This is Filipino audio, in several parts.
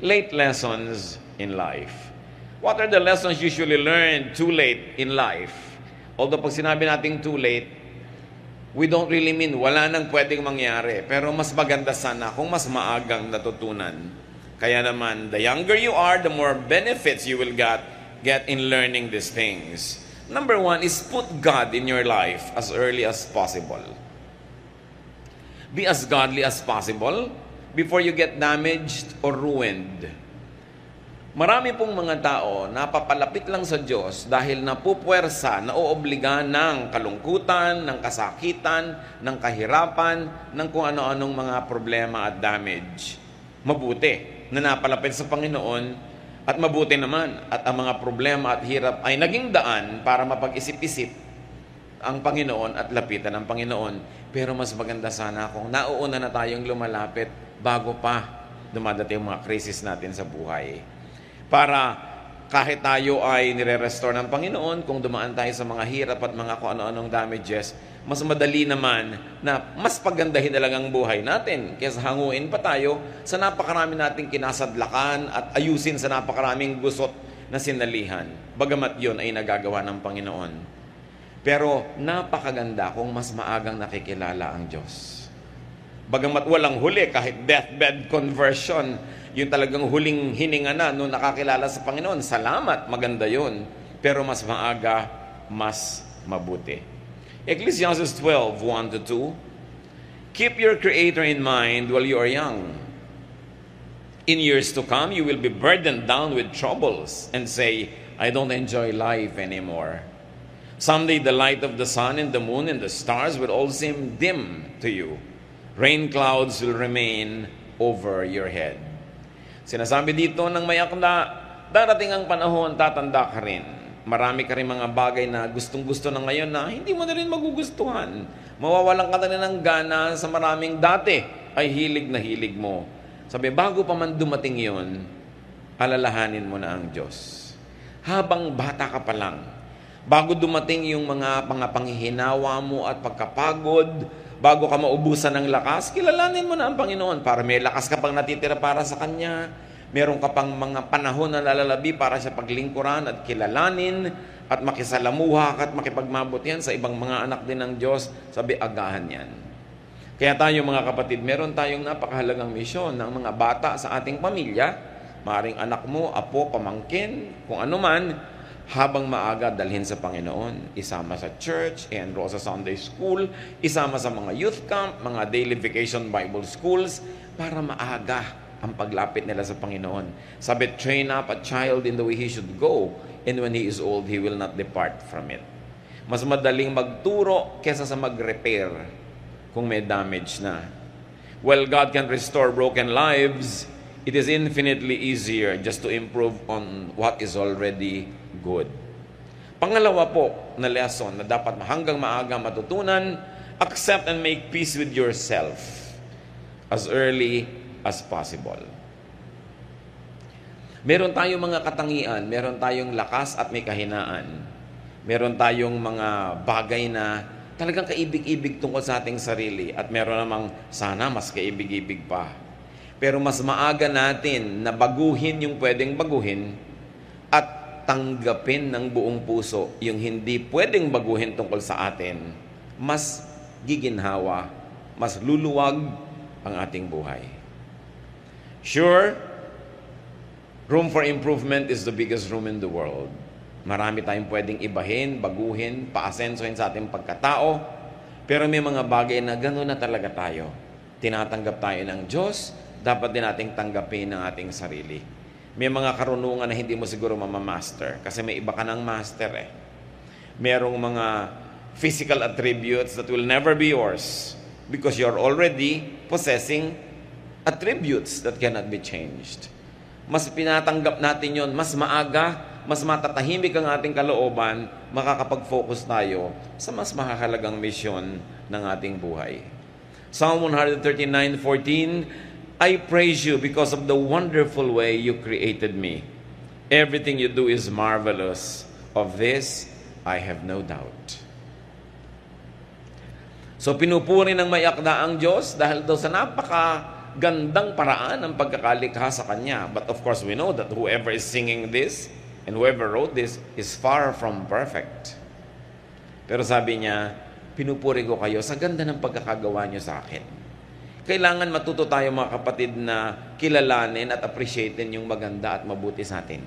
late lessons in life. What are the lessons usually learned too late in life? Although pag sinabi nating too late, we don't really mean wala nang pwedeng mangyari. Pero mas maganda sana kung mas maagang natutunan. Kaya naman, the younger you are, the more benefits you will get, get in learning these things. Number one is put God in your life as early as possible. Be as godly as possible before you get damaged or ruined. Marami pong mga tao napapalapit lang sa Diyos dahil napupwersa, naoobliga ng kalungkutan, ng kasakitan, ng kahirapan, ng kung ano-anong mga problema at damage. Mabuti na napalapit sa Panginoon at mabuti naman at ang mga problema at hirap ay naging daan para mapag-isip-isip ang Panginoon at lapitan ng Panginoon. Pero mas maganda sana kung nauuna na tayong lumalapit bago pa dumadating mga krisis natin sa buhay. Para kahit tayo ay nire-restore ng Panginoon, kung dumaan tayo sa mga hirap at mga kung ano-anong damages, mas madali naman na mas pagandahin na lang ang buhay natin kaysa hanguin pa tayo sa napakarami nating kinasadlakan at ayusin sa napakaraming gusot na sinalihan. Bagamat yon ay nagagawa ng Panginoon. Pero napakaganda kung mas maagang nakikilala ang Diyos. Bagamat walang huli, kahit deathbed conversion, yung talagang huling hininga na nung nakakilala sa Panginoon, salamat, maganda yon. Pero mas maaga, mas mabuti. Ecclesiastes 12, 1 to 2. Keep your Creator in mind while you are young. In years to come, you will be burdened down with troubles and say, I don't enjoy life anymore. Someday, the light of the sun and the moon and the stars will all seem dim to you. Rain clouds will remain over your head. Sinasabi dito ng mayak na darating ang panahon, tatanda ka rin marami ka rin mga bagay na gustong-gusto na ngayon na hindi mo na rin magugustuhan. Mawawalan ka na rin ng gana sa maraming dati ay hilig na hilig mo. Sabi, bago pa man dumating yon, alalahanin mo na ang Diyos. Habang bata ka pa lang, bago dumating yung mga, panghihinawa mo at pagkapagod, bago ka maubusan ng lakas, kilalanin mo na ang Panginoon para may lakas ka pang natitira para sa Kanya Meron ka pang mga panahon na lalalabi para sa paglingkuran at kilalanin at makisalamuha at makipagmabot yan sa ibang mga anak din ng Diyos. Sabi, agahan yan. Kaya tayo mga kapatid, meron tayong napakahalagang misyon ng mga bata sa ating pamilya, maring anak mo, apo, pamangkin, kung ano man, habang maaga dalhin sa Panginoon. Isama sa church, enroll sa Sunday school, isama sa mga youth camp, mga daily vacation Bible schools, para maaga ang paglapit nila sa Panginoon. Sabi, train up a child in the way he should go, and when he is old, he will not depart from it. Mas madaling magturo kesa sa mag-repair kung may damage na. Well, God can restore broken lives. It is infinitely easier just to improve on what is already good. Pangalawa po na lesson na dapat hanggang maaga matutunan, accept and make peace with yourself as early as possible. Meron tayong mga katangian, meron tayong lakas at may kahinaan. Meron tayong mga bagay na talagang kaibig-ibig tungkol sa ating sarili at meron namang sana mas kaibig-ibig pa. Pero mas maaga natin na baguhin yung pwedeng baguhin tanggapin ng buong puso yung hindi pwedeng baguhin tungkol sa atin, mas giginhawa, mas luluwag ang ating buhay. Sure, room for improvement is the biggest room in the world. Marami tayong pwedeng ibahin, baguhin, paasensohin sa ating pagkatao. Pero may mga bagay na gano'n na talaga tayo. Tinatanggap tayo ng Diyos, dapat din nating tanggapin ng ating sarili. May mga karunungan na hindi mo siguro mamamaster kasi may iba ka ng master eh. Merong mga physical attributes that will never be yours because you're already possessing attributes that cannot be changed. Mas pinatanggap natin yon, mas maaga, mas matatahimik ang ating kalooban, makakapag-focus tayo sa mas mahalagang misyon ng ating buhay. Psalm 139:14 I praise you because of the wonderful way you created me. Everything you do is marvelous. Of this, I have no doubt. So pinupuri ng mayakda ang Diyos dahil daw sa napaka gandang paraan ng pagkakalikha sa Kanya. But of course, we know that whoever is singing this and whoever wrote this is far from perfect. Pero sabi niya, pinupuri ko kayo sa ganda ng pagkakagawa niyo sa akin. Kailangan matuto tayo mga kapatid na kilalanin at appreciatein yung maganda at mabuti sa atin.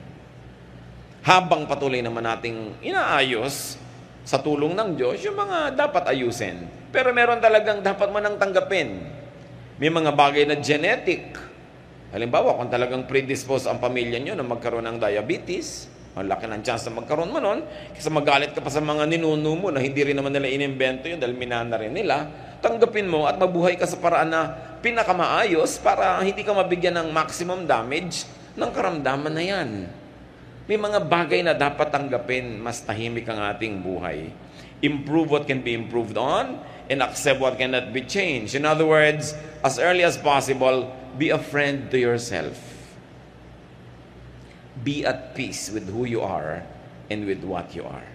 Habang patuloy naman nating inaayos sa tulong ng Diyos yung mga dapat ayusin. Pero meron talagang dapat man ang tanggapin may mga bagay na genetic. Halimbawa, kung talagang predisposed ang pamilya nyo na magkaroon ng diabetes, ang laki ng chance na magkaroon mo nun, kasi magalit ka pa sa mga ninuno mo na hindi rin naman nila inimbento yun dahil minana rin nila, tanggapin mo at mabuhay ka sa paraan na pinakamaayos para hindi ka mabigyan ng maximum damage ng karamdaman na yan. May mga bagay na dapat tanggapin, mas tahimik ang ating buhay. Improve what can be improved on, and accept what cannot be changed. In other words, as early as possible, be a friend to yourself. Be at peace with who you are and with what you are.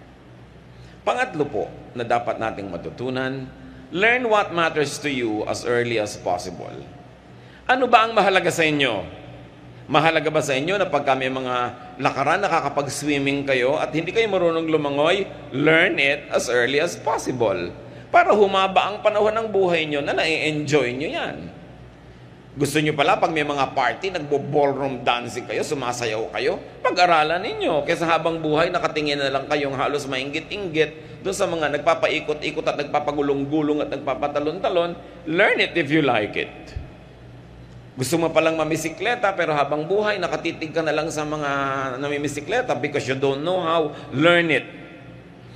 Pangatlo po na dapat nating matutunan, learn what matters to you as early as possible. Ano ba ang mahalaga sa inyo? Mahalaga ba sa inyo na pagka may mga lakaran nakakapag-swimming kayo at hindi kayo marunong lumangoy, learn it as early as possible para humaba ang panahon ng buhay nyo na na-enjoy nyo yan. Gusto nyo pala, pag may mga party, nagbo-ballroom dancing kayo, sumasayaw kayo, pag-aralan ninyo. Kesa habang buhay, nakatingin na lang kayong halos maingit-inggit doon sa mga nagpapaikot-ikot at nagpapagulong-gulong at nagpapatalon-talon. Learn it if you like it. Gusto mo palang mamisikleta, pero habang buhay, nakatitig ka na lang sa mga namimisikleta because you don't know how, learn it.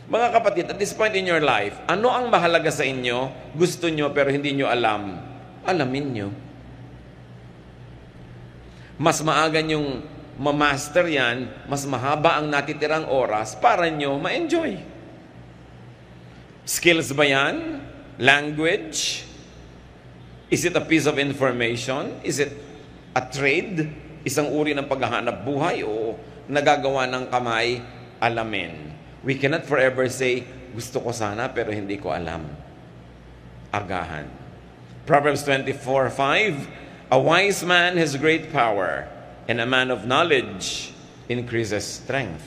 Mga kapatid, at this point in your life, ano ang mahalaga sa inyo, gusto nyo pero hindi nyo alam? Alamin nyo. Mas maaga nyong ma-master yan, mas mahaba ang natitirang oras para nyo ma-enjoy. Skills ba yan? Language? Is it a piece of information? Is it a trade? Isang uri ng paghahanap buhay o nagagawa ng kamay? Alamin. We cannot forever say, gusto ko sana pero hindi ko alam. Agahan. Proverbs 24:5 A wise man has great power, and a man of knowledge increases strength.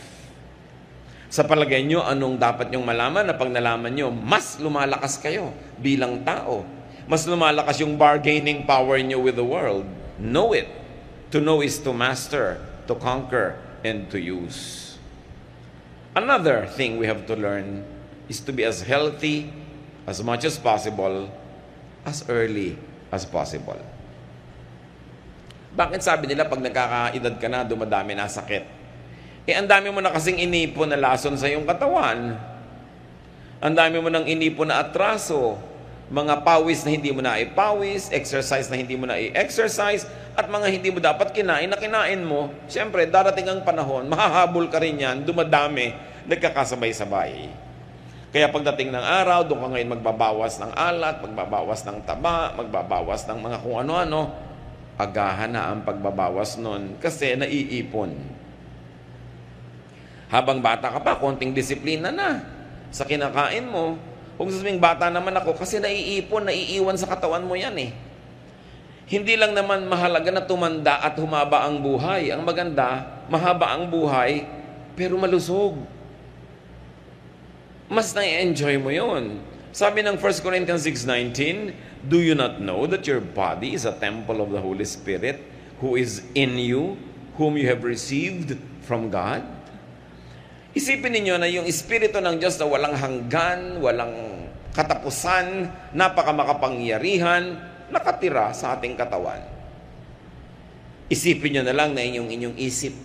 Sa palagay nyo, anong dapat nyong malaman na pag nalaman nyo, mas lumalakas kayo bilang tao. Mas lumalakas yung bargaining power nyo with the world. Know it. To know is to master, to conquer, and to use. Another thing we have to learn is to be as healthy as much as possible as early as possible. Bakit sabi nila pag nagkakaedad ka na, dumadami na sakit? Eh, ang dami mo na kasing inipon na lason sa iyong katawan. Ang dami mo nang inipon na atraso. Mga pawis na hindi mo na ipawis, exercise na hindi mo na i-exercise, at mga hindi mo dapat kinain na kinain mo, siyempre, darating ang panahon, mahahabol ka rin yan, dumadami, nagkakasabay-sabay. Kaya pagdating ng araw, doon ka ngayon magbabawas ng alat, magbabawas ng taba, magbabawas ng mga kung ano-ano, agahan na ang pagbabawas nun kasi naiipon. Habang bata ka pa, konting disiplina na sa kinakain mo. Kung sasabing bata naman ako, kasi naiipon, naiiwan sa katawan mo yan eh. Hindi lang naman mahalaga na tumanda at humaba ang buhay. Ang maganda, mahaba ang buhay, pero malusog. Mas na-enjoy mo yon. Sabi ng 1 Corinthians 6.19, Do you not know that your body is a temple of the Holy Spirit who is in you, whom you have received from God? Isipin ninyo na yung Espiritu ng Diyos na walang hanggan, walang katapusan, napakamakapangyarihan, nakatira sa ating katawan. Isipin nyo na lang na inyong inyong isip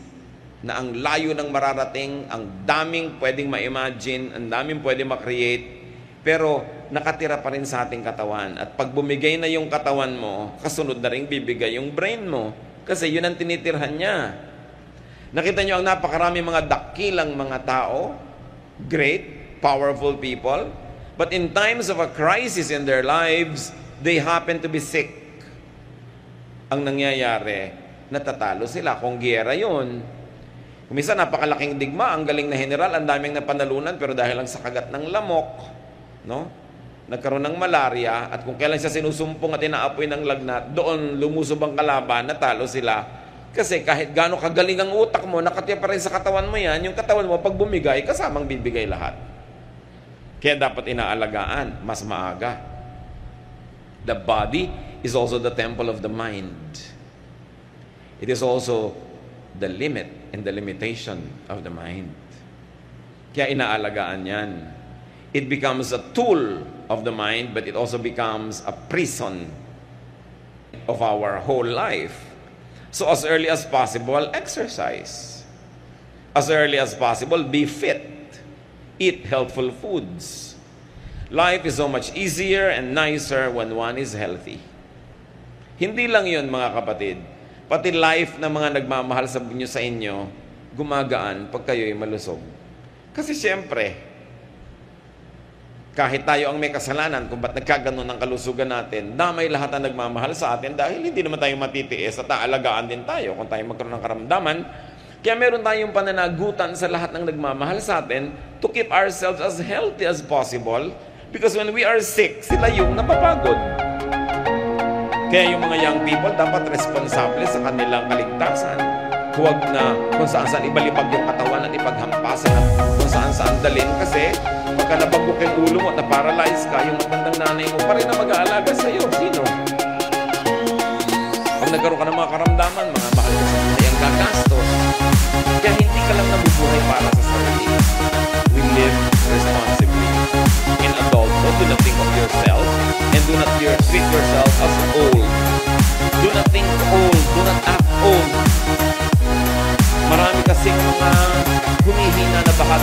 na ang layo ng mararating, ang daming pwedeng ma-imagine, ang daming pwedeng ma-create, pero nakatira pa rin sa ating katawan. At pag bumigay na yung katawan mo, kasunod na rin bibigay yung brain mo. Kasi yun ang tinitirhan niya. Nakita nyo ang napakarami mga dakilang mga tao, great, powerful people, but in times of a crisis in their lives, they happen to be sick. Ang nangyayari, natatalo sila. Kung giyera yun, kumisa napakalaking digma, ang galing na general, ang daming napanalunan, pero dahil lang sa kagat ng lamok, no? nagkaroon ng malaria, at kung kailan siya sinusumpong at inaapoy ng lagnat, doon lumusob ang kalaban, natalo sila. Kasi kahit gaano kagaling ang utak mo, nakatiya pa rin sa katawan mo yan, yung katawan mo pag bumigay, kasamang bibigay lahat. Kaya dapat inaalagaan, mas maaga. The body is also the temple of the mind. It is also the limit and the limitation of the mind. Kaya inaalagaan yan. It becomes a tool of the mind, but it also becomes a prison of our whole life. So as early as possible, exercise. As early as possible, be fit. Eat healthful foods. Life is so much easier and nicer when one is healthy. Hindi lang yun mga kapatid. Pati life ng mga nagmamahal sa inyo sa inyo, gumagaan pag kayo'y malusog. Kasi siyempre, kahit tayo ang may kasalanan kung ba't nagkaganon ang kalusugan natin, damay lahat ang nagmamahal sa atin dahil hindi naman tayo matitiis at aalagaan din tayo kung tayo magkaroon ng karamdaman. Kaya meron tayong pananagutan sa lahat ng nagmamahal sa atin to keep ourselves as healthy as possible because when we are sick, sila yung napapagod. Kaya yung mga young people dapat responsable sa kanilang kaligtasan. Huwag na kung saan saan ibalipag yung katawan at ipaghampasan at kung saan saan dalin kasi pagka nabagok yung ulo mo at na-paralyze ka, yung matandang nanay mo pa rin na mag-aalaga sa iyo. Sino? Pag nagkaroon ka ng mga karamdaman,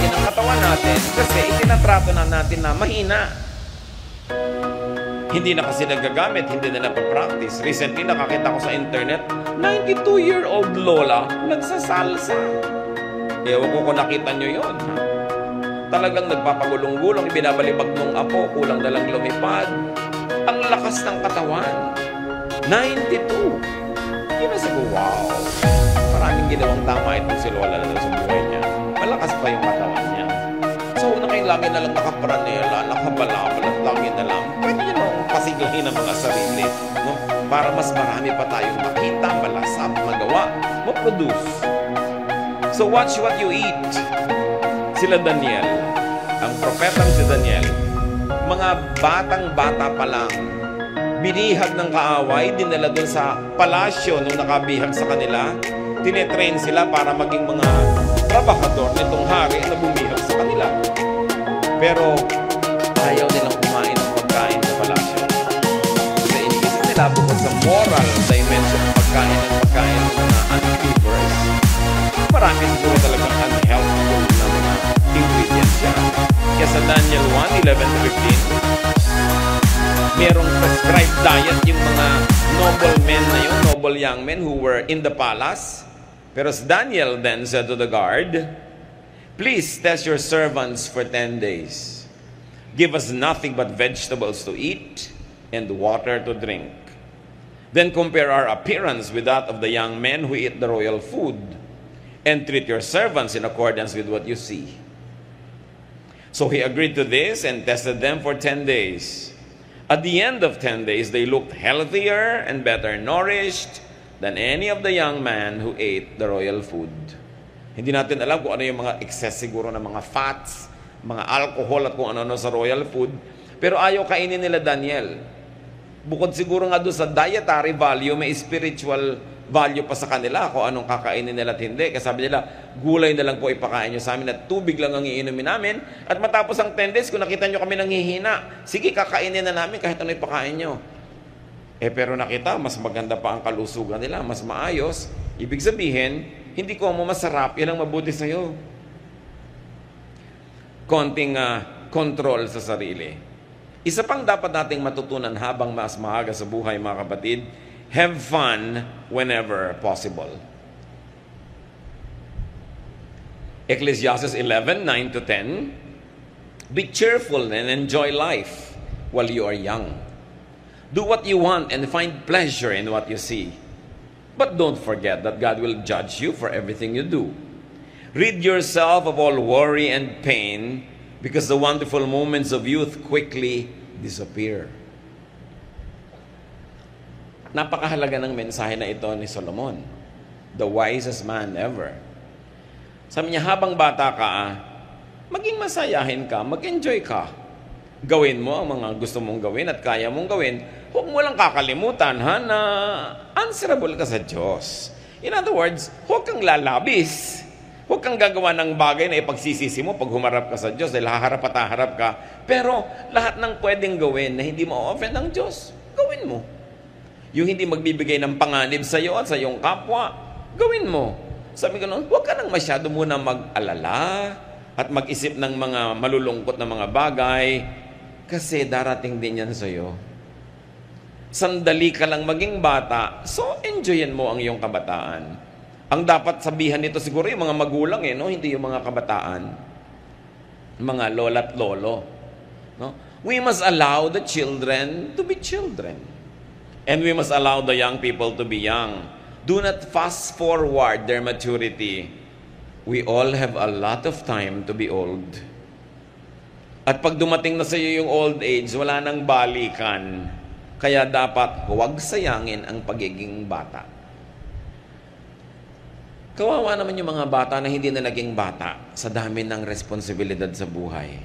humihina na bahagi ng katawan natin kasi itinatrato na natin na mahina. Hindi na kasi nagagamit, hindi na napapractice. Recently, nakakita ko sa internet, 92-year-old lola nagsasalsa. Ewan ko kung nakita nyo yon. Ha? Talagang nagpapagulong-gulong, binabalibag nung apo, kulang na lang lumipad. Ang lakas ng katawan. 92. Hindi na sabi, wow. Maraming ginawang tama itong si Lola na sa buhay niya. Malakas pa yung katawan niya. So, na kayo lagi na lang nakapranela, nakabalabal at lagi na lang. Pwede nyo nang pasiglahin ang mga sarili. No? Para mas marami pa tayong makita, malasap, magawa, maproduce. So, watch what you eat. Sila Daniel, ang propetang si Daniel, mga batang-bata pa lang, binihag ng kaaway, dinala dun sa palasyo nung nakabihag sa kanila, tinetrain sila para maging mga trabahador nitong hari na bumihag sa kanila. Pero ayaw nilang kumain ng pagkain sa palasyo. Kasi iniisip nila bukod sa moral dimension ng pagkain ng pagkain ng mga unbelievers, marami siguro talagang unhealthful na mga ingredients yan. Kaya sa Daniel 1, 11 15, merong prescribed diet yung mga noble men na yun, noble young men who were in the palace. Pero Daniel then said to the guard, Please test your servants for 10 days. Give us nothing but vegetables to eat and water to drink. Then compare our appearance with that of the young men who eat the royal food, and treat your servants in accordance with what you see. So he agreed to this and tested them for 10 days. At the end of 10 days, they looked healthier and better nourished than any of the young man who ate the royal food. Hindi natin alam kung ano yung mga excess siguro ng mga fats, mga alcohol at kung ano-ano sa royal food. Pero ayaw kainin nila Daniel. Bukod siguro nga doon sa dietary value, may spiritual value pa sa kanila kung anong kakainin nila at hindi. Kasi sabi nila, gulay na lang po ipakain nyo sa amin at tubig lang ang iinumin namin. At matapos ang 10 days, kung nakita nyo kami nanghihina, sige, kakainin na namin kahit ano ipakain nyo. Eh pero nakita, mas maganda pa ang kalusugan nila, mas maayos. Ibig sabihin, hindi ko mo masarap, yan ang mabuti sa'yo. Konting uh, control sa sarili. Isa pang dapat nating matutunan habang mas maaga sa buhay, mga kapatid, have fun whenever possible. Ecclesiastes 11, 9 to 10, Be cheerful and enjoy life while you are young. Do what you want and find pleasure in what you see. But don't forget that God will judge you for everything you do. Rid yourself of all worry and pain because the wonderful moments of youth quickly disappear. Napakahalaga ng mensahe na ito ni Solomon. The wisest man ever. Sabi niya, habang bata ka, ah, maging masayahin ka, mag-enjoy ka. Gawin mo ang mga gusto mong gawin at kaya mong gawin. Huwag mo lang kakalimutan ha, na answerable ka sa Diyos. In other words, huwag kang lalabis. Huwag kang gagawa ng bagay na ipagsisisi mo pag humarap ka sa Diyos dahil haharap at haharap ka. Pero lahat ng pwedeng gawin na hindi mo offend ng Diyos, gawin mo. Yung hindi magbibigay ng panganib sa iyo at sa iyong kapwa, gawin mo. Sabi ko noon, huwag ka nang masyado muna mag-alala at mag-isip ng mga malulungkot na mga bagay kasi darating din yan sa iyo. Sandali ka lang maging bata, so enjoyin mo ang iyong kabataan. Ang dapat sabihan nito siguro yung mga magulang eh, no? hindi yung mga kabataan. Mga lola at lolo. No? We must allow the children to be children. And we must allow the young people to be young. Do not fast forward their maturity. We all have a lot of time to be old. At pag dumating na sa iyo yung old age, wala nang balikan. Kaya dapat huwag sayangin ang pagiging bata. Kawawa naman yung mga bata na hindi na naging bata sa dami ng responsibilidad sa buhay.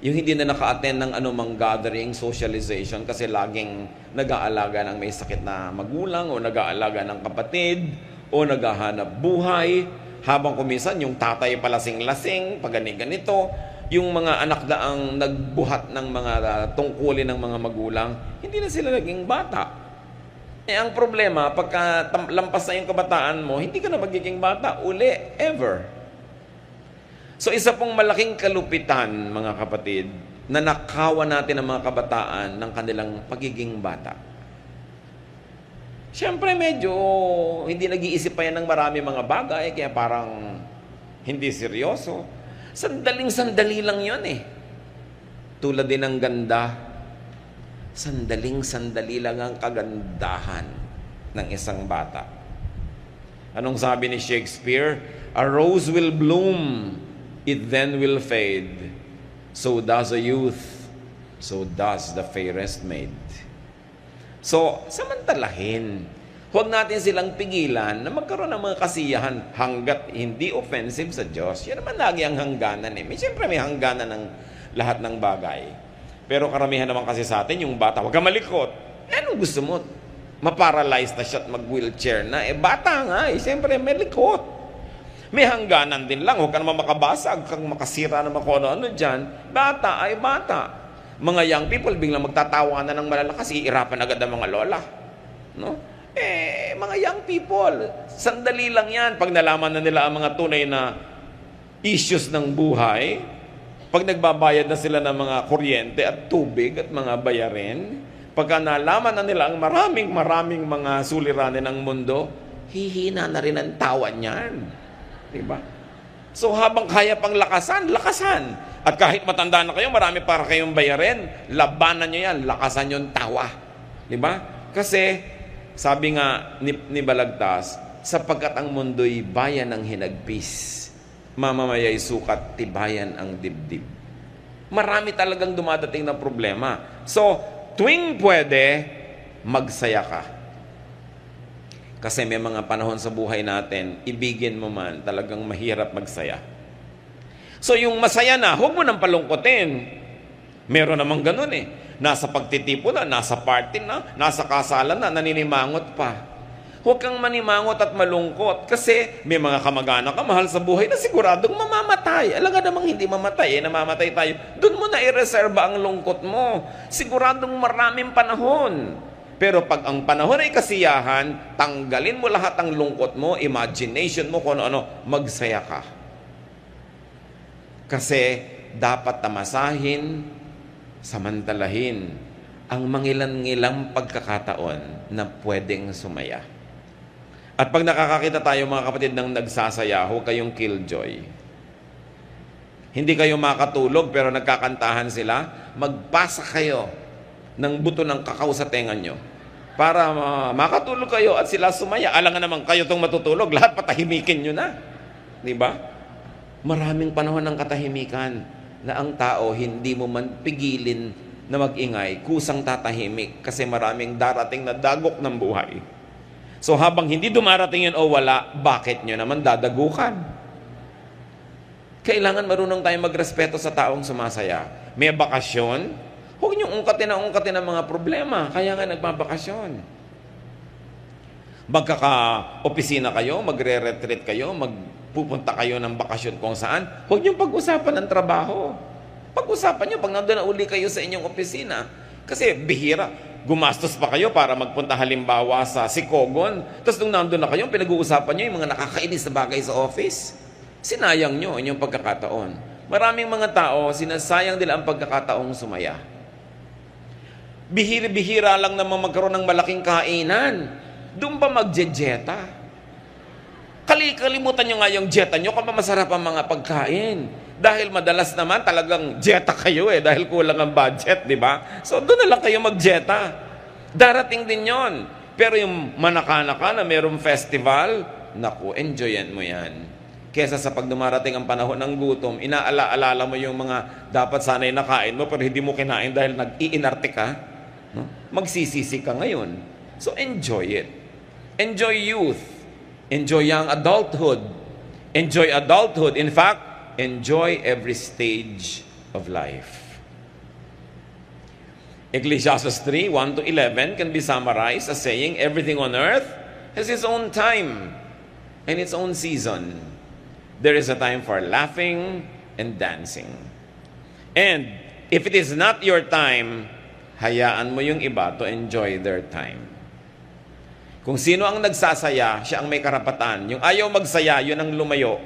Yung hindi na naka-attend ng anumang gathering, socialization, kasi laging nag-aalaga ng may sakit na magulang o nag-aalaga ng kapatid o naghahanap buhay. Habang kumisan, yung tatay palasing-lasing, pag ganito, yung mga anak na ang nagbuhat ng mga tungkulin ng mga magulang, hindi na sila naging bata. Eh, ang problema, pagka lampas na yung kabataan mo, hindi ka na magiging bata uli, ever. So, isa pong malaking kalupitan, mga kapatid, na nakawa natin ang mga kabataan ng kanilang pagiging bata. Siyempre, medyo hindi nag-iisip pa yan ng marami mga bagay, kaya parang hindi seryoso. Sandaling-sandali lang yon eh. Tulad din ng ganda sandaling sandali lang ang kagandahan ng isang bata. Anong sabi ni Shakespeare? A rose will bloom, it then will fade. So does a youth, so does the fairest maid. So, samantalahin. Huwag natin silang pigilan na magkaroon ng mga kasiyahan hanggat hindi offensive sa Diyos. Yan naman lagi ang hangganan eh. May, siyempre may hangganan ng lahat ng bagay. Pero karamihan naman kasi sa atin, yung bata, huwag ka malikot. Anong gusto mo? Maparalyzed na siya at mag-wheelchair na. Eh, bata nga eh. Siyempre, may likot. May hangganan din lang. Huwag ka naman makabasag. Huwag kang makasira naman kung ano-ano dyan. Bata ay bata. Mga young people, biglang magtatawa na ng malalakas, iirapan agad ang mga lola. No? Eh, mga young people, sandali lang yan. Pag nalaman na nila ang mga tunay na issues ng buhay, pag nagbabayad na sila ng mga kuryente at tubig at mga bayarin, pagka nalaman na nila ang maraming maraming mga suliranin ng mundo, hihina na rin ang tawa niyan. Diba? So habang kaya pang lakasan, lakasan. At kahit matanda na kayo, marami para kayong bayarin, labanan nyo yan, lakasan yung tawa. Diba? Kasi, sabi nga ni, ni Balagtas, sapagkat ang mundo'y bayan ng hinagpis mamamayay sukat, tibayan ang dibdib. Marami talagang dumadating na problema. So, tuwing pwede, magsaya ka. Kasi may mga panahon sa buhay natin, ibigin mo man, talagang mahirap magsaya. So, yung masaya na, huwag mo nang palungkotin. Meron namang ganun eh. Nasa pagtitipo na, nasa party na, nasa kasalan na, naninimangot pa. Huwag kang manimangot at malungkot kasi may mga kamag-anak ka mahal sa buhay na siguradong mamamatay. Alam nga namang hindi mamatay, eh, namamatay tayo. Doon mo na ireserba ang lungkot mo. Siguradong maraming panahon. Pero pag ang panahon ay kasiyahan, tanggalin mo lahat ng lungkot mo, imagination mo kung ano-ano, magsaya ka. Kasi dapat tamasahin, samantalahin ang mangilan-ngilang pagkakataon na pwedeng sumaya. At pag nakakakita tayo mga kapatid ng nagsasaya, huwag kayong killjoy. Hindi kayo makatulog pero nagkakantahan sila, magpasa kayo ng buto ng kakao sa tenga nyo para makatulog kayo at sila sumaya. Alam nga naman kayo itong matutulog, lahat patahimikin nyo na. Di ba? Maraming panahon ng katahimikan na ang tao hindi mo man pigilin na mag-ingay, kusang tatahimik kasi maraming darating na dagok ng buhay. So habang hindi dumarating yun o wala, bakit nyo naman dadagukan? Kailangan marunong tayong magrespeto sa taong sumasaya. May bakasyon, huwag nyo ungkatin na ungkatin ang mga problema. Kaya nga nagbabakasyon. Magkaka-opisina kayo, magre-retreat kayo, magpupunta kayo ng bakasyon kung saan, huwag nyo pag-usapan ng trabaho. Pag-usapan nyo pag nandun na uli kayo sa inyong opisina. Kasi bihira, gumastos pa kayo para magpunta halimbawa sa Sikogon. Tapos nung nandun na kayo, pinag-uusapan nyo yung mga nakakainis na bagay sa office. Sinayang nyo inyong pagkakataon. Maraming mga tao, sinasayang nila ang pagkakataong sumaya. Bihira-bihira lang naman magkaroon ng malaking kainan. Doon pa magjejeta. Kali kalimutan nyo nga yung jeta nyo kung masarap ang mga pagkain. Dahil madalas naman talagang jeta kayo eh, dahil kulang ang budget, di ba? So doon na lang kayo magjeta. Darating din yon. Pero yung manaka-naka na mayroong festival, naku, enjoyan mo yan. Kesa sa pag dumarating ang panahon ng gutom, inaala-alala mo yung mga dapat sana'y nakain mo pero hindi mo kinain dahil nag-iinarte ka. No? Magsisisi ka ngayon. So enjoy it. Enjoy youth. Enjoy young adulthood. Enjoy adulthood. In fact, enjoy every stage of life. Ecclesiastes 3, 1 to 11 can be summarized as saying, everything on earth has its own time and its own season. There is a time for laughing and dancing. And if it is not your time, hayaan mo yung iba to enjoy their time. Kung sino ang nagsasaya, siya ang may karapatan. Yung ayaw magsaya, yun ang lumayo.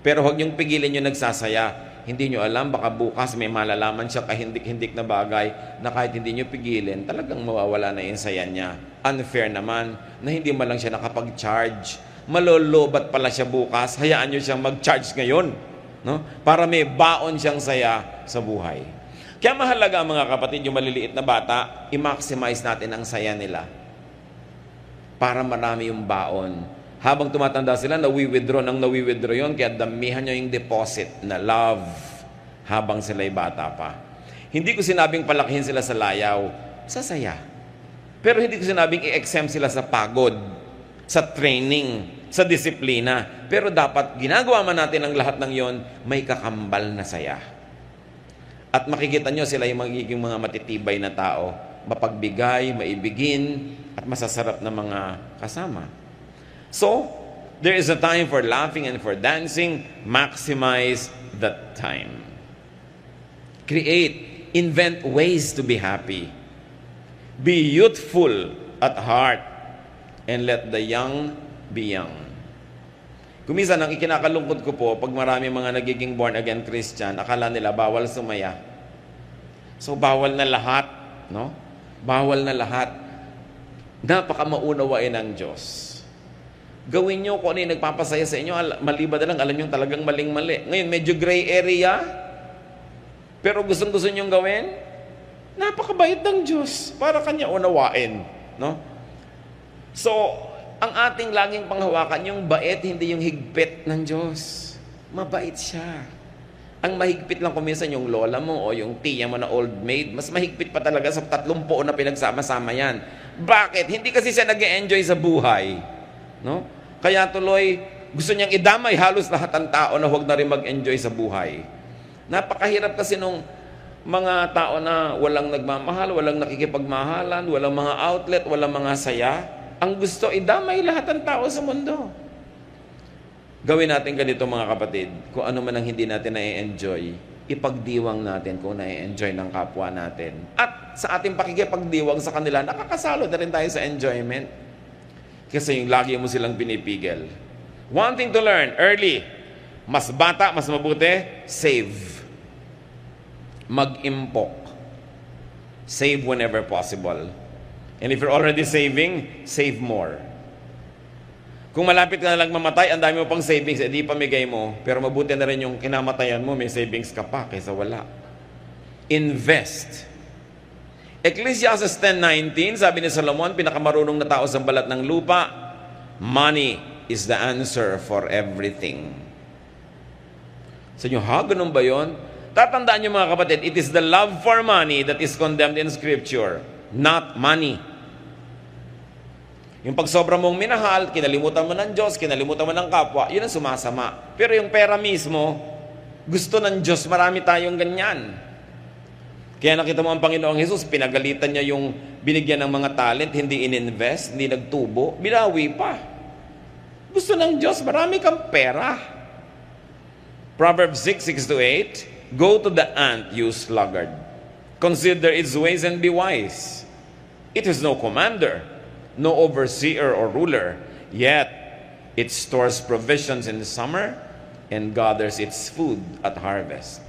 Pero huwag niyong pigilin yung nagsasaya. Hindi niyo alam, baka bukas may malalaman siya kahindik-hindik na bagay na kahit hindi niyo pigilin, talagang mawawala na yung saya niya. Unfair naman na hindi man lang siya nakapag-charge. Malolobat pala siya bukas, hayaan niyo siyang mag-charge ngayon. No? Para may baon siyang saya sa buhay. Kaya mahalaga mga kapatid, yung maliliit na bata, i-maximize natin ang saya nila. Para marami yung baon habang tumatanda sila, nawi-withdraw ng nawi-withdraw yun, kaya damihan nyo yung deposit na love habang sila'y bata pa. Hindi ko sinabing palakihin sila sa layaw, sa saya. Pero hindi ko sinabing i-exempt sila sa pagod, sa training, sa disiplina. Pero dapat ginagawa man natin ang lahat ng yon, may kakambal na saya. At makikita nyo sila yung magiging mga matitibay na tao, mapagbigay, maibigin, at masasarap na mga kasama. So, there is a time for laughing and for dancing. Maximize that time. Create, invent ways to be happy. Be youthful at heart and let the young be young. Kumisan, ang ikinakalungkot ko po, pag marami mga nagiging born again Christian, akala nila bawal sumaya. So, bawal na lahat, no? Bawal na lahat. Napaka maunawain ng Diyos Gawin nyo kung ano yung nagpapasaya sa inyo. Maliba na lang, alam nyo talagang maling-mali. Ngayon, medyo gray area. Pero gustong-gusto nyo gawin? Napakabait ng Diyos para Kanya unawain. No? So, ang ating laging panghawakan, yung bait, hindi yung higpit ng Diyos. Mabait siya. Ang mahigpit lang kuminsan yung lola mo o yung tiya mo na old maid, mas mahigpit pa talaga sa tatlong po na pinagsama-sama yan. Bakit? Hindi kasi siya nag enjoy sa buhay. No? Kaya tuloy, gusto niyang idamay halos lahat ng tao na huwag na rin mag-enjoy sa buhay. Napakahirap kasi nung mga tao na walang nagmamahal, walang nakikipagmahalan, walang mga outlet, walang mga saya. Ang gusto, idamay lahat ng tao sa mundo. Gawin natin ganito mga kapatid, kung ano man ang hindi natin na-enjoy, ipagdiwang natin kung na-enjoy ng kapwa natin. At sa ating pakikipagdiwang sa kanila, nakakasalo na rin tayo sa enjoyment. Kasi yung lagi mo silang pinipigil. One thing to learn early. Mas bata, mas mabuti, save. Mag-impok. Save whenever possible. And if you're already saving, save more. Kung malapit ka na lang mamatay, ang dami mo pang savings, edi pamigay mo. Pero mabuti na rin yung kinamatayan mo, may savings ka pa kaysa wala. Invest Ecclesiastes 10.19, sabi ni Solomon, pinakamarunong na tao sa balat ng lupa, money is the answer for everything. Sa inyo, ha, ganun ba yun? Tatandaan niyo mga kapatid, it is the love for money that is condemned in Scripture, not money. Yung pag sobra mong minahal, kinalimutan mo ng Diyos, kinalimutan mo ng kapwa, yun ang sumasama. Pero yung pera mismo, gusto ng Diyos, marami tayong ganyan. Kaya nakita mo ang Panginoong Jesus, pinagalitan niya yung binigyan ng mga talent, hindi ininvest, hindi nagtubo, binawi pa. Gusto ng Diyos, marami kang pera. Proverbs 6, 6 to 8, Go to the ant, you sluggard. Consider its ways and be wise. It has no commander, no overseer or ruler, yet it stores provisions in the summer and gathers its food at harvest.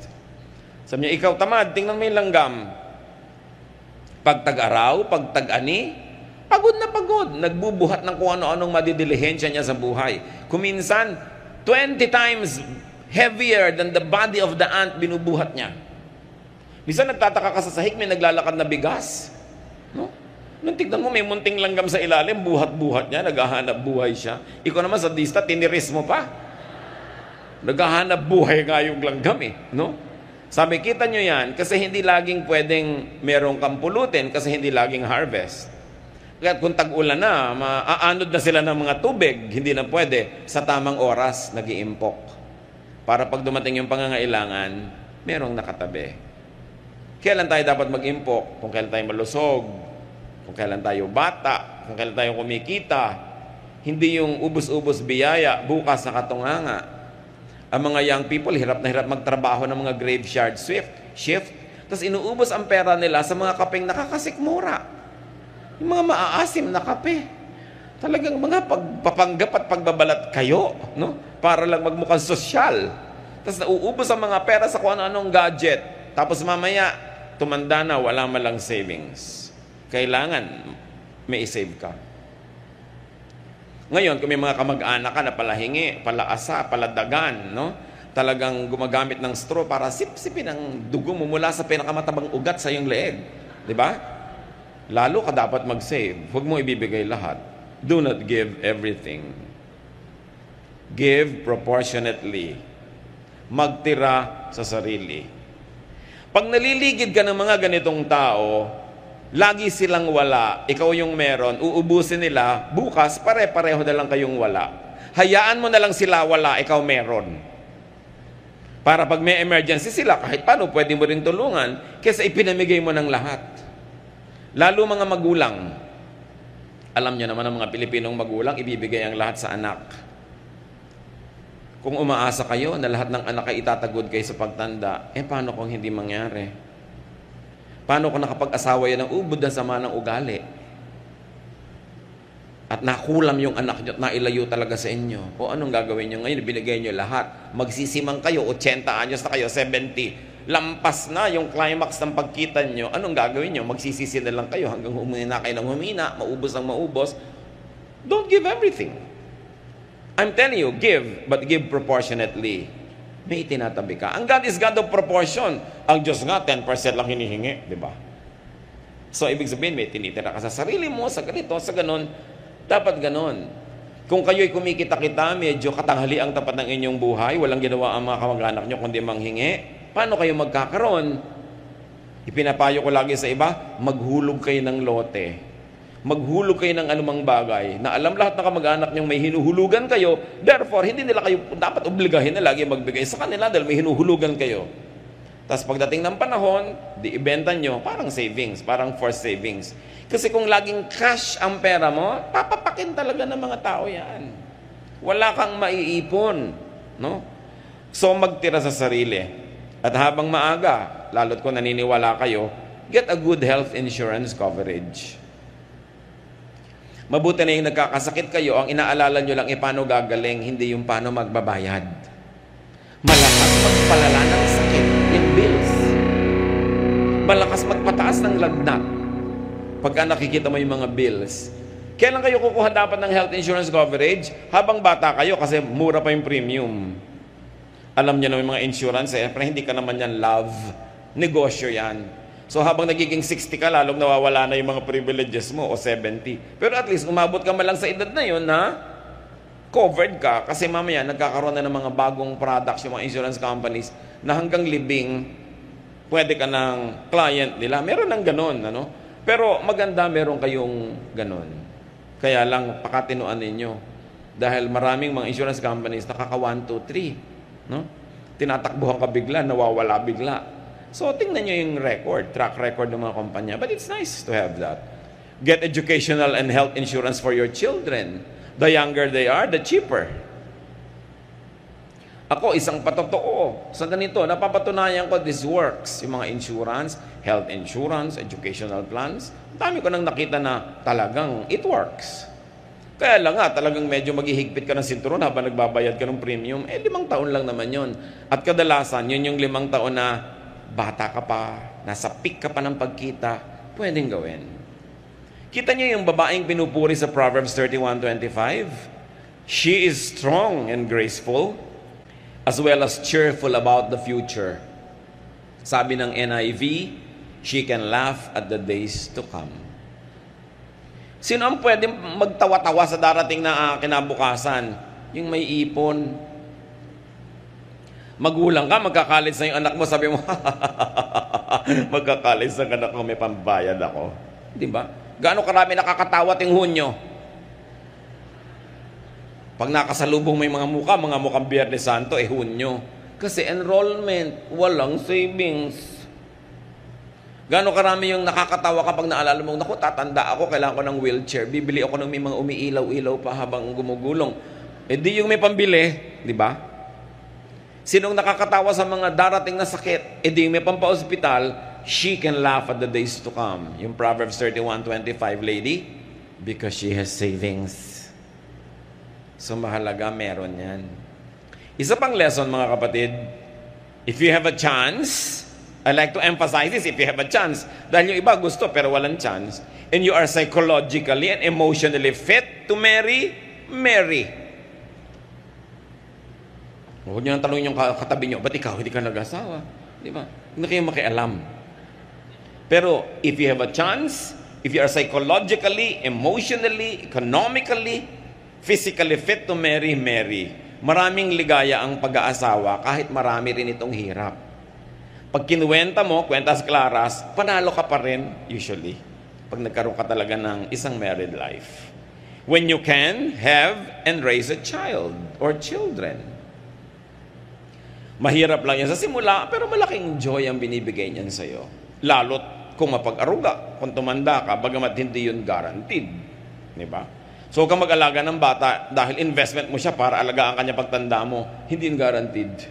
Sabi niya, ikaw tamad, tingnan mo yung langgam. Pag tag-araw, pag tag-ani, pagod na pagod. Nagbubuhat ng kung ano-anong madidilihensya niya sa buhay. Kuminsan, 20 times heavier than the body of the ant binubuhat niya. Minsan nagtataka ka sa sahig, may naglalakad na bigas. No? Nung tignan mo, may munting langgam sa ilalim, buhat-buhat niya, naghahanap buhay siya. Ikaw naman sa dista, tiniris mo pa. Naghahanap buhay nga yung langgam eh. No? Sabi, kita nyo yan, kasi hindi laging pwedeng merong kampulutin, kasi hindi laging harvest. Kaya kung tag-ulan na, maaanod na sila ng mga tubig, hindi na pwede, sa tamang oras, nag iimpok para pag dumating yung pangangailangan, merong nakatabi. Kailan tayo dapat mag-impok? Kung kailan tayo malusog, kung kailan tayo bata, kung kailan tayo kumikita. Hindi yung ubos-ubos biyaya, bukas na katunganga. Ang mga young people, hirap na hirap magtrabaho ng mga graveyard shift, shift. Tapos inuubos ang pera nila sa mga kapeng nakakasikmura. Yung mga maaasim na kape. Talagang mga pagpapanggap at pagbabalat kayo, no? Para lang magmukhang sosyal. Tapos nauubos ang mga pera sa kung ano-anong gadget. Tapos mamaya, tumanda na, wala malang savings. Kailangan may save ka. Ngayon, kung may mga kamag-anak ka na palahingi, palaasa, paladagan, no? talagang gumagamit ng straw para sip-sipin ang dugo mo mula sa pinakamatabang ugat sa iyong leeg. Di ba? Lalo ka dapat mag-save. Huwag mo ibibigay lahat. Do not give everything. Give proportionately. Magtira sa sarili. Pag naliligid ka ng mga ganitong tao, lagi silang wala, ikaw yung meron, uubusin nila, bukas pare-pareho na lang kayong wala. Hayaan mo na lang sila wala, ikaw meron. Para pag may emergency sila, kahit paano pwede mo rin tulungan, kaysa ipinamigay mo ng lahat. Lalo mga magulang, alam niyo naman ang mga Pilipinong magulang, ibibigay ang lahat sa anak. Kung umaasa kayo na lahat ng anak ay itatagod kayo sa pagtanda, eh paano kung hindi mangyari? Paano kung nakapag-asawa yan ng ubod na sama ng ugali? At nakulam yung anak nyo at nailayo talaga sa inyo. O anong gagawin nyo ngayon? Binigay nyo lahat. Magsisimang kayo, 80 anyos na kayo, 70 lampas na yung climax ng pagkita nyo, anong gagawin nyo? Magsisisi na lang kayo hanggang humina kayo ng humina, maubos ang maubos. Don't give everything. I'm telling you, give, but give proportionately. May tinatabi ka. Ang God is God of proportion. Ang Diyos nga, 10% lang hinihingi, di ba? So, ibig sabihin, may tinitira ka sa sarili mo, sa ganito, sa ganon. Dapat ganon. Kung kayo'y kumikita-kita, medyo katanghali ang tapat ng inyong buhay, walang ginawa ang mga kamag-anak nyo kundi manghingi, Paano kayo magkakaroon? Ipinapayo ko lagi sa iba, maghulog kayo ng lote. Maghulog kayo ng anumang bagay na alam lahat ng kamag-anak niyong may hinuhulugan kayo, therefore, hindi nila kayo dapat obligahin na lagi magbigay sa kanila dahil may hinuhulugan kayo. Tapos pagdating ng panahon, di ibenta nyo, parang savings, parang forced savings. Kasi kung laging cash ang pera mo, papapakin talaga ng mga tao yan. Wala kang maiipon. No? So magtira sa sarili. At habang maaga, lalo't kung naniniwala kayo, get a good health insurance coverage. Mabuti na yung nagkakasakit kayo, ang inaalala nyo lang, e paano gagaling, hindi yung paano magbabayad. Malakas magpalala ng sakit, yung bills. Malakas magpataas ng lagnat. Pagka nakikita mo yung mga bills. Kailan kayo kukuha dapat ng health insurance coverage? Habang bata kayo kasi mura pa yung premium. Alam niyo na yung mga insurance, eh, pero hindi ka naman yan love. Negosyo yan. So habang nagiging 60 ka, lalong nawawala na yung mga privileges mo o 70. Pero at least umabot ka malang sa edad na yun na covered ka kasi mamaya nagkakaroon na ng mga bagong products yung mga insurance companies na hanggang libing, pwede ka ng client nila. Meron ng ganon, ano? Pero maganda meron kayong ganon. Kaya lang, pakatinuan ninyo. Dahil maraming mga insurance companies nakaka 1, 2, 3. No? Tinatakbuhan ka bigla, nawawala bigla. So, tingnan nyo yung record, track record ng mga kumpanya. But it's nice to have that. Get educational and health insurance for your children. The younger they are, the cheaper. Ako, isang patotoo sa ganito, napapatunayan ko this works. Yung mga insurance, health insurance, educational plans, dami ko nang nakita na talagang it works. Kaya lang nga, talagang medyo maghihigpit ka ng sinturon habang nagbabayad ka ng premium, eh limang taon lang naman yon. At kadalasan, yun yung limang taon na bata ka pa, nasa peak ka pa ng pagkita, pwedeng gawin. Kita niyo yung babaeng pinupuri sa Proverbs 31.25? She is strong and graceful, as well as cheerful about the future. Sabi ng NIV, she can laugh at the days to come. Sino ang pwede magtawa-tawa sa darating na uh, kinabukasan? Yung may ipon. Magulang ka, magkakalit sa yung anak mo, sabi mo, magkakalit sa anak ko, may pambayad ako. Di ba? Gaano karami nakakatawa ting hunyo? Pag nakasalubong may mga muka, mga mukhang Biyernes Santo, eh hunyo. Kasi enrollment, walang savings. Gano'ng karami yung nakakatawa kapag naalala mo, naku, tatanda ako, kailangan ko ng wheelchair. Bibili ako ng may mga umiilaw-ilaw pa habang gumugulong. Eh di yung may pambili, di ba? Sinong nakakatawa sa mga darating na sakit? Di yung may pampa-hospital, she can laugh at the days to come. Yung Proverbs 31.25 lady, because she has savings. So mahalaga meron yan. Isa pang lesson mga kapatid, if you have a chance, I like to emphasize this, if you have a chance, dahil yung iba gusto pero walang chance, and you are psychologically and emotionally fit to marry, marry. Huwag niyo nang tanongin yung katabi niyo, ba't ikaw hindi ka nag-asawa? Di ba? Hindi kayo makialam. Pero if you have a chance, if you are psychologically, emotionally, economically, physically fit to marry, marry. Maraming ligaya ang pag-aasawa kahit marami rin itong hirap. Pag kinuwenta mo, kwentas klaras, panalo ka pa rin usually. Pag nagkaroon ka talaga ng isang married life. When you can have and raise a child or children. Mahirap lang yan sa simula, pero malaking joy ang binibigay niyan sa'yo. Lalo't kung mapag-aruga, kung tumanda ka, bagamat hindi yun guaranteed. Di ba? So kung mag-alaga ng bata dahil investment mo siya para alagaan kanya pagtanda mo, hindi guaranteed.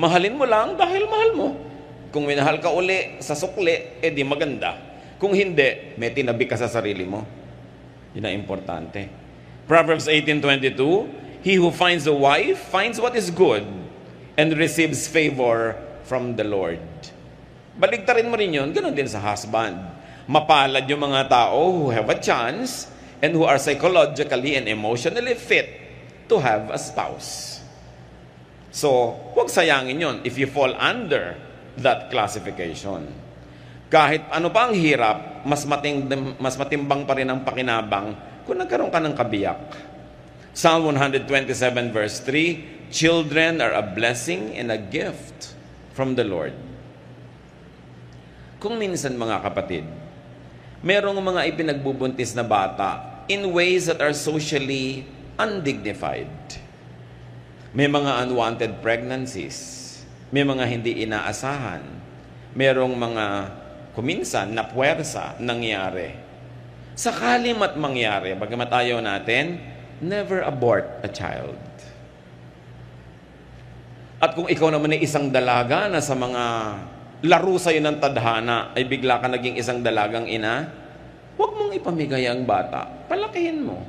Mahalin mo lang dahil mahal mo. Kung minahal ka uli sa sukli, edi maganda. Kung hindi, may tinabi ka sa sarili mo. Yun ang importante. Proverbs 18.22, He who finds a wife finds what is good and receives favor from the Lord. Baligtarin mo rin yun, ganun din sa husband. Mapalad yung mga tao who have a chance and who are psychologically and emotionally fit to have a spouse. So, huwag sayangin yon if you fall under that classification. Kahit ano pa ang hirap, mas, mating, mas matimbang pa rin ang pakinabang kung nagkaroon ka ng kabiyak. Psalm 127 verse 3, Children are a blessing and a gift from the Lord. Kung minsan mga kapatid, merong mga ipinagbubuntis na bata in ways that are socially undignified. May mga unwanted pregnancies. May mga hindi inaasahan. Merong mga kuminsan na puwersa nangyari. Sakali mat mangyari, bagamat ayaw natin, never abort a child. At kung ikaw naman ay isang dalaga na sa mga laro sa'yo ng tadhana ay bigla ka naging isang dalagang ina, huwag mong ipamigay ang bata. Palakihin mo.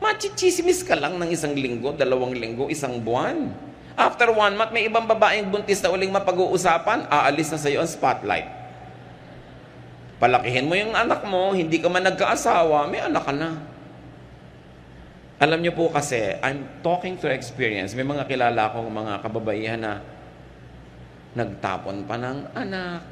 Machichismis ka lang ng isang linggo, dalawang linggo, isang buwan. After one month, may ibang babaeng buntis na uling mapag-uusapan, aalis na sa iyo ang spotlight. Palakihin mo yung anak mo, hindi ka man nagkaasawa, may anak ka na. Alam niyo po kasi, I'm talking through experience. May mga kilala akong mga kababaihan na nagtapon pa ng anak,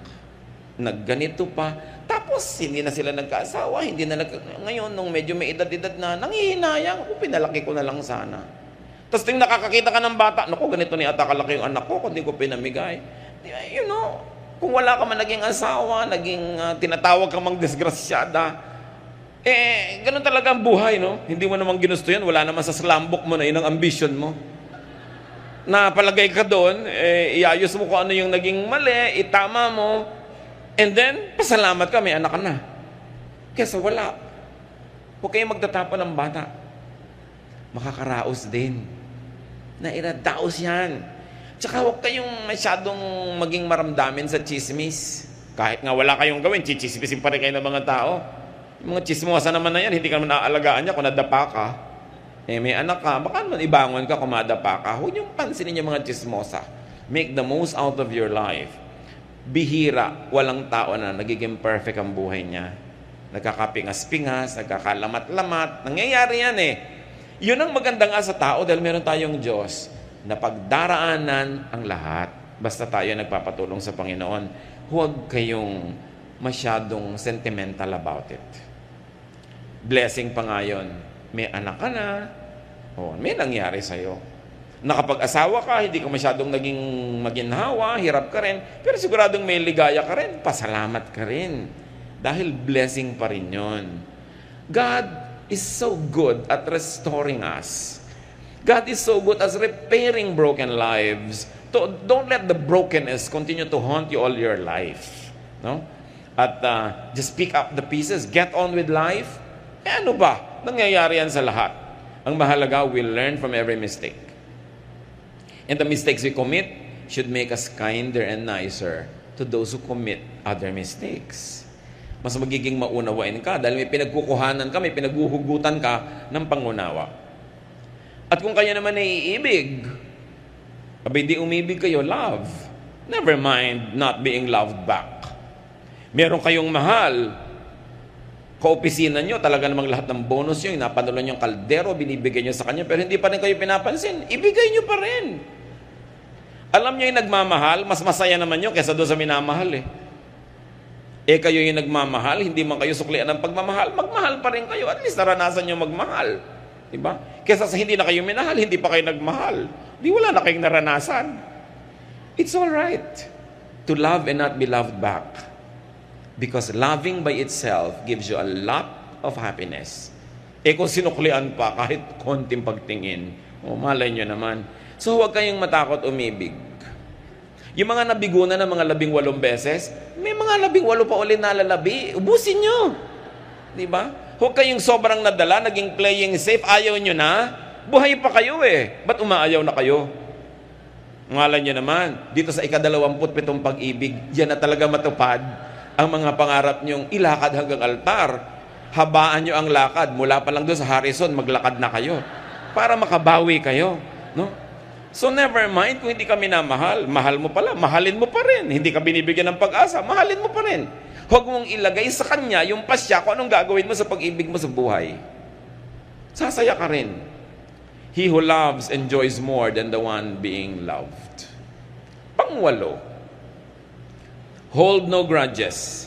nagganito pa. Tapos, hindi na sila nagkaasawa, hindi na nag... Ngayon, nung medyo may edad-edad na, nangihinayang, ako, pinalaki ko na lang sana. Tapos ting nakakakita ka ng bata, naku, ganito ni ata kalaki yung anak ko, kung di ko pinamigay. You know, kung wala ka man naging asawa, naging uh, tinatawag ka mang disgrasyada, eh, ganun talaga ang buhay, no? Hindi mo namang ginusto yan, wala naman sa slambok mo na yun ang ambition mo. Na palagay ka doon, eh, iayos mo kung ano yung naging mali, itama mo, and then, pasalamat ka, may anak ka na. Kesa wala. Huwag kayong magtatapon ng bata. Makakaraos din. Nairadaos yan. Tsaka huwag kayong masyadong maging maramdamin sa chismis. Kahit nga wala kayong gawin, chichismisin pa rin kayo ng mga tao. Mga chismosa naman na yan, hindi ka naman naaalagaan niya kung nadapa ka. Eh, may anak ka, baka naman ibangon ka kung madapa ka. Huwag niyong pansinin yung mga chismosa. Make the most out of your life. Bihira, walang tao na nagiging perfect ang buhay niya. Nagkakapingas-pingas, nagkakalamat-lamat. Nangyayari yan eh. Yun ang maganda nga sa tao dahil meron tayong Diyos na pagdaraanan ang lahat. Basta tayo nagpapatulong sa Panginoon. Huwag kayong masyadong sentimental about it. Blessing pa nga yun. May anak ka na, oh, may nangyari sa'yo. Nakapag-asawa ka, hindi ka masyadong naging maginhawa, hirap ka rin, pero siguradong may ligaya ka rin, pasalamat ka rin. Dahil blessing pa rin yun. God is so good at restoring us. God is so good as repairing broken lives. So don't let the brokenness continue to haunt you all your life. No? At uh, just pick up the pieces, get on with life. Eh ano ba? Nangyayari yan sa lahat. Ang mahalaga, we'll learn from every mistake. And the mistakes we commit should make us kinder and nicer to those who commit other mistakes. Mas magiging maunawain ka dahil may pinagkukuhanan ka, may pinaghuhugutan ka ng pangunawa. At kung kanya naman naiibig, abay di umibig kayo, love. Never mind not being loved back. Meron kayong mahal, kaopisina nyo, talaga namang lahat ng bonus nyo, inapanulan nyo yung kaldero, binibigay nyo sa kanya, pero hindi pa rin kayo pinapansin, ibigay nyo pa rin. Alam nyo yung nagmamahal, mas masaya naman nyo kaysa doon sa minamahal eh. Eh kayo yung nagmamahal, hindi man kayo suklian ng pagmamahal, magmahal pa rin kayo. At least naranasan nyo magmahal. Diba? Kesa sa hindi na kayo minahal, hindi pa kayo nagmahal. Di wala na kayong naranasan. It's all right to love and not be loved back. Because loving by itself gives you a lot of happiness. Eh kung sinuklian pa, kahit konting pagtingin, o oh, malay nyo naman. So huwag kayong matakot umibig. Yung mga nabigo na ng mga labing walong beses, may mga labing walo pa ulit nalalabi. Ubusin nyo. Di ba? Huwag kayong sobrang nadala, naging playing safe, ayaw nyo na. Buhay pa kayo eh. Ba't umaayaw na kayo? Ngalan nyo naman, dito sa ikadalawamput pitong pag-ibig, yan na talaga matupad ang mga pangarap nyong ilakad hanggang altar. Habaan nyo ang lakad. Mula pa lang doon sa Harrison, maglakad na kayo. Para makabawi kayo. No? So never mind kung hindi ka minamahal. Mahal mo pala. Mahalin mo pa rin. Hindi ka binibigyan ng pag-asa. Mahalin mo pa rin. Huwag mong ilagay sa kanya yung pasya kung anong gagawin mo sa pag-ibig mo sa buhay. Sasaya ka rin. He who loves enjoys more than the one being loved. Pangwalo, Hold no grudges.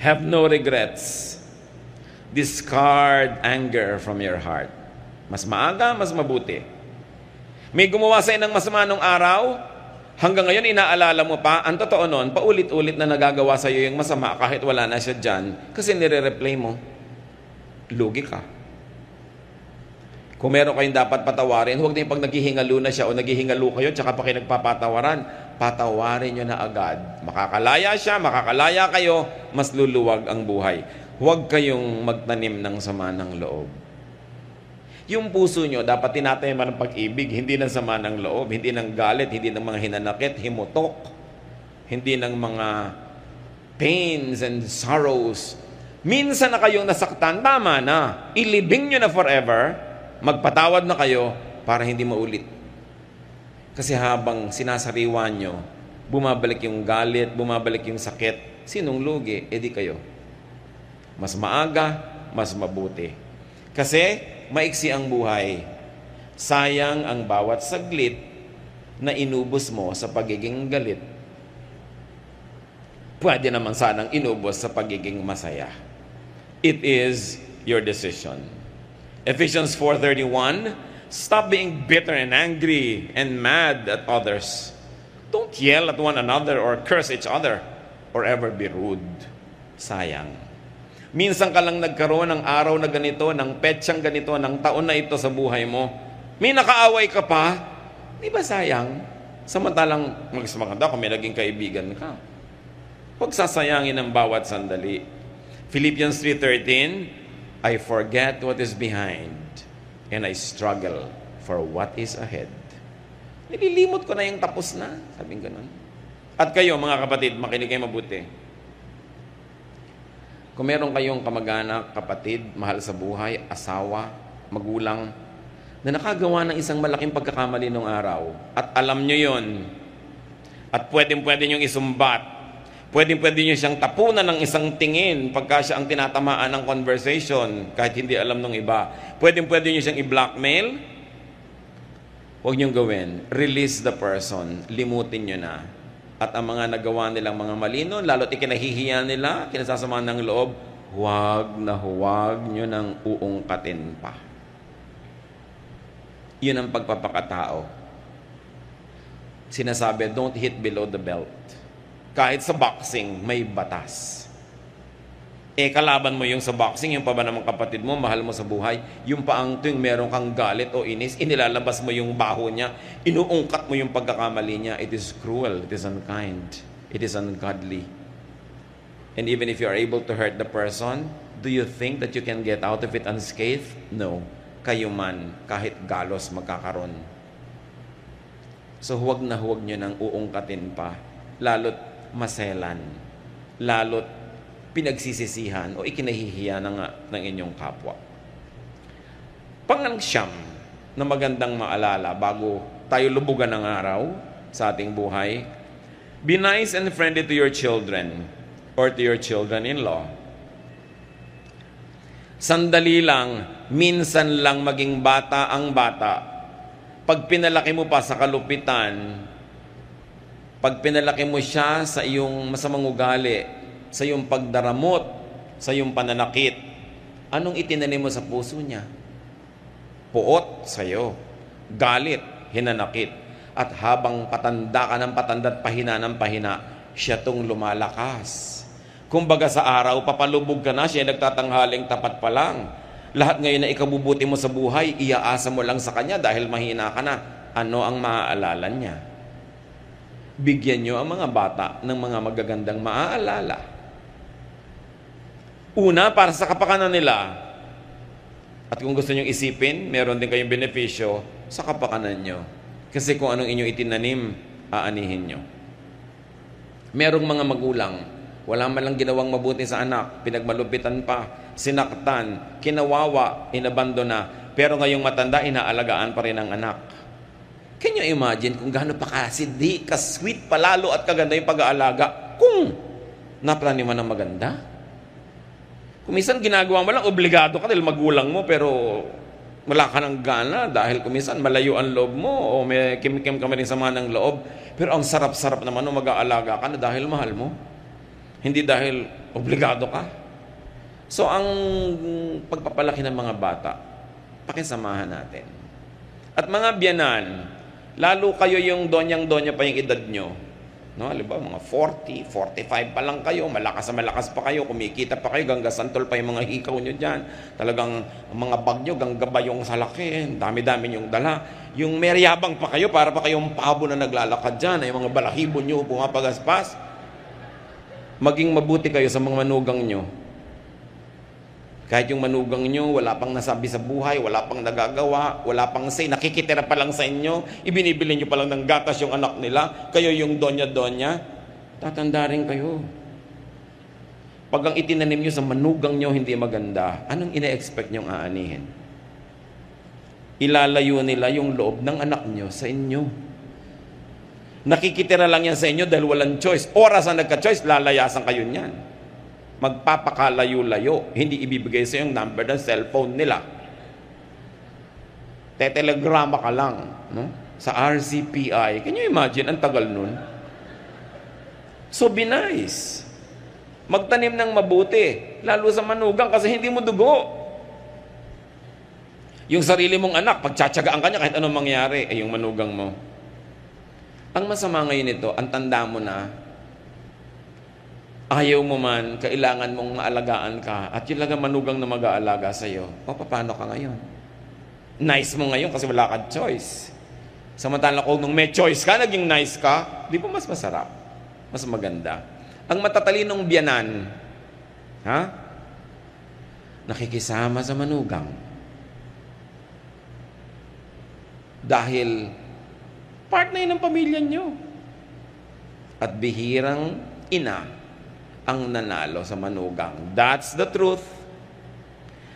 Have no regrets. Discard anger from your heart. Mas maaga, mas mabuti. May gumawa sa'yo ng masama nung araw, hanggang ngayon inaalala mo pa, ang totoo nun, paulit-ulit na nagagawa sa'yo yung masama kahit wala na siya dyan, kasi nire-replay mo. Lugi ka. Kung meron kayong dapat patawarin, huwag din pag naghihingalo na siya o naghihingalo kayo, tsaka pa kayo nagpapatawaran, patawarin nyo na agad. Makakalaya siya, makakalaya kayo, mas luluwag ang buhay. Huwag kayong magtanim ng sama ng loob. Yung puso nyo, dapat tinatayaman ng pag-ibig, hindi ng sama ng loob, hindi ng galit, hindi ng mga hinanakit, himutok, hindi ng mga pains and sorrows. Minsan na kayong nasaktan, tama na. Ilibing nyo na forever, magpatawad na kayo para hindi maulit. Kasi habang sinasariwan nyo, bumabalik yung galit, bumabalik yung sakit, sinong lugi? E kayo. Mas maaga, mas mabuti. Kasi maiksi ang buhay. Sayang ang bawat saglit na inubos mo sa pagiging galit. Pwede naman sanang inubos sa pagiging masaya. It is your decision. Ephesians 4.31 Stop being bitter and angry and mad at others. Don't yell at one another or curse each other or ever be rude. Sayang. Minsan ka lang nagkaroon ng araw na ganito, ng petsang ganito, ng taon na ito sa buhay mo. May nakaaway ka pa, di ba sayang? Samantalang magsamaganda kung may naging kaibigan ka. Huwag sasayangin ang bawat sandali. Philippians 3.13, I forget what is behind and I struggle for what is ahead. Nililimot ko na yung tapos na. Sabing ganun. At kayo, mga kapatid, makinig kayo mabuti. Kung meron kayong kamag-anak, kapatid, mahal sa buhay, asawa, magulang, na nakagawa ng isang malaking pagkakamali nung araw at alam nyo yon at pwedeng pwede nyo isumbat pwedeng pwede nyo siyang tapunan ng isang tingin pagka siya ang tinatamaan ng conversation kahit hindi alam ng iba. Pwedeng pwede nyo siyang i-blackmail. Huwag nyo gawin. Release the person. Limutin nyo na. At ang mga nagawa nilang mga malino lalo't ikinahihiya nila kinasasama ng loob huwag na huwag nyo nang uungkatin pa. Yun ang pagpapakatao. Sinasabi, don't hit below the belt. Kahit sa boxing, may batas. Eh, kalaban mo yung sa boxing, yung pa ba namang kapatid mo, mahal mo sa buhay, yung pa ang tuwing meron kang galit o inis, inilalabas mo yung baho niya, inuungkat mo yung pagkakamali niya, it is cruel, it is unkind, it is ungodly. And even if you are able to hurt the person, do you think that you can get out of it unscathed? No kayo man kahit galos magkakaroon. So huwag na huwag nyo nang uungkatin pa, lalot maselan, lalot pinagsisisihan o ikinahihiya ng, ng inyong kapwa. Pangangsyam na magandang maalala bago tayo lubugan ng araw sa ating buhay, be nice and friendly to your children or to your children-in-law Sandali lang, minsan lang maging bata ang bata. Pag pinalaki mo pa sa kalupitan, pag pinalaki mo siya sa iyong masamang ugali, sa iyong pagdaramot, sa iyong pananakit, anong itinanim mo sa puso niya? Puot sa'yo, galit, hinanakit. At habang patanda ka ng patanda at pahina ng pahina, siya tong lumalakas Kumbaga sa araw, papalubog ka na, siya nagtatanghaling tapat pa lang. Lahat ngayon na ikabubuti mo sa buhay, iaasa mo lang sa kanya dahil mahina ka na. Ano ang maaalala niya? Bigyan niyo ang mga bata ng mga magagandang maaalala. Una, para sa kapakanan nila. At kung gusto niyo isipin, meron din kayong benepisyo sa kapakanan niyo. Kasi kung anong inyong itinanim, aanihin niyo. Merong mga magulang wala man lang ginawang mabuti sa anak, pinagmalupitan pa, sinaktan, kinawawa, inabandona, pero ngayong matanda, inaalagaan pa rin ang anak. Can you imagine kung gaano pa kasindi, ka-sweet palalo at kaganda yung pag-aalaga kung naplaniman ng maganda? Kung minsan ginagawa mo lang, obligado ka dahil magulang mo, pero wala ka ng gana dahil kumisan malayo ang loob mo o may kim-kim ka rin sama ng loob. Pero ang sarap-sarap naman nung mag-aalaga ka na dahil mahal mo. Hindi dahil obligado ka. So, ang pagpapalaki ng mga bata, pakisamahan natin. At mga biyanan, lalo kayo yung donyang-donya pa yung edad nyo. No, halimbawa, mga 40, 45 pa lang kayo, malakas na malakas pa kayo, kumikita pa kayo, gangga santol pa yung mga hikaw nyo dyan. Talagang mga bag nyo, ganggaba yung sa laki, dami-dami yung dala. Yung meryabang pa kayo, para pa kayong pabo na naglalakad dyan, yung mga balahibo nyo pumapagaspas maging mabuti kayo sa mga manugang nyo. Kahit yung manugang nyo, wala pang nasabi sa buhay, wala pang nagagawa, wala pang say, nakikitira pa lang sa inyo, ibinibili nyo pa lang ng gatas yung anak nila, kayo yung donya-donya, tatanda rin kayo. Pag ang itinanim nyo sa manugang nyo hindi maganda, anong ina-expect nyong aanihin? Ilalayo nila yung loob ng anak nyo sa inyo. Nakikitira lang yan sa inyo dahil walang choice. Oras na nagka-choice, lalayasan kayo niyan. Magpapakalayo-layo. Hindi ibibigay sa yung number ng cellphone nila. Tetelegrama ka lang. No? Sa RCPI. Can you imagine? Ang tagal nun. So be nice. Magtanim ng mabuti. Lalo sa manugang kasi hindi mo dugo. Yung sarili mong anak, pagtsatsagaan ka niya kahit anong mangyari, ay yung manugang mo. Ang masama ngayon ito, ang tanda mo na, ayaw mo man, kailangan mong maalagaan ka, at yung lang manugang na mag-aalaga sa'yo, paano ka ngayon? Nice mo ngayon kasi wala ka choice. Samantala kung nung may choice ka, naging nice ka, di ba mas masarap? Mas maganda. Ang matatalinong biyanan, ha? Nakikisama sa manugang. Dahil part na yun ng pamilya nyo. At bihirang ina ang nanalo sa manugang. That's the truth.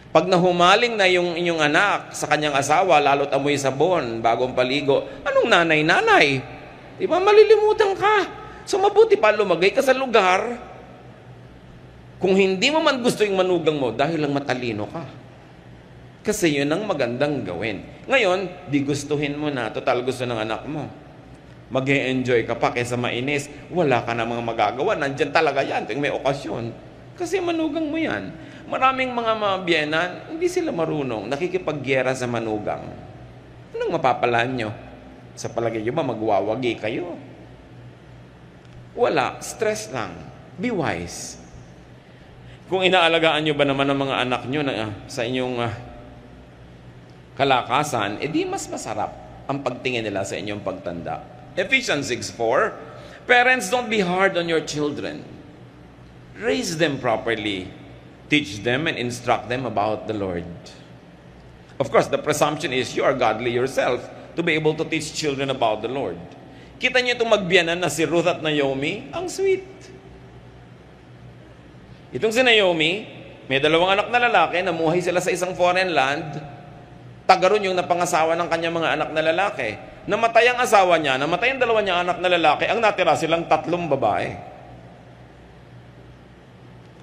Pag nahumaling na yung inyong anak sa kanyang asawa, lalo't amoy sabon, bagong paligo, anong nanay-nanay? Di ba malilimutan ka? So mabuti pa lumagay ka sa lugar kung hindi mo man gusto yung manugang mo dahil lang matalino ka. Kasi yun ang magandang gawin. Ngayon, di gustuhin mo na. Total gusto ng anak mo. Mag enjoy ka pa kaysa mainis. Wala ka na mga magagawa. Nandyan talaga yan. Tuwing may okasyon. Kasi manugang mo yan. Maraming mga mabienan, hindi sila marunong. Nakikipagyera sa manugang. Anong mapapalaan nyo? Sa palagay nyo ba magwawagi kayo? Wala. Stress lang. Be wise. Kung inaalagaan nyo ba naman ang mga anak nyo na, uh, sa inyong uh, kalakasan, edi mas masarap ang pagtingin nila sa inyong pagtanda. Ephesians 6.4 Parents, don't be hard on your children. Raise them properly teach them and instruct them about the Lord. Of course, the presumption is you are godly yourself to be able to teach children about the Lord. Kita niyo itong magbiyanan na si Ruth at Naomi? Ang sweet. Itong si Naomi, may dalawang anak na lalaki, namuhay sila sa isang foreign land, tagaron yung napangasawa ng kanyang mga anak na lalaki. Namatay ang asawa niya, namatay ang dalawa niya anak na lalaki, ang natira silang tatlong babae.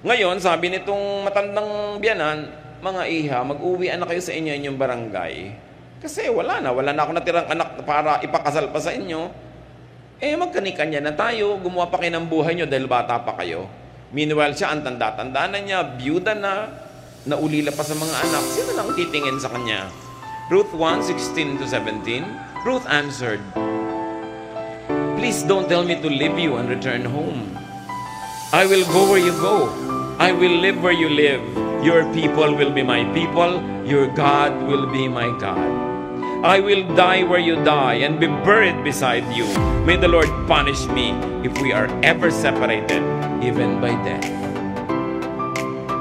Ngayon, sabi nitong matandang biyanan, mga iha, mag-uwi na kayo sa inyo inyong barangay. Kasi wala na, wala na ako natirang anak para ipakasal pa sa inyo. Eh, magkanikanya na tayo, gumawa pa kayo ng buhay nyo dahil bata pa kayo. Meanwhile, siya ang tanda-tanda na niya, byuda na, naulila pa sa mga anak. Sino nang titingin sa kanya? Ruth 1, 16 to 17, Ruth answered, Please don't tell me to leave you and return home. I will go where you go I will live where you live. Your people will be my people. Your God will be my God. I will die where you die and be buried beside you. May the Lord punish me if we are ever separated, even by death.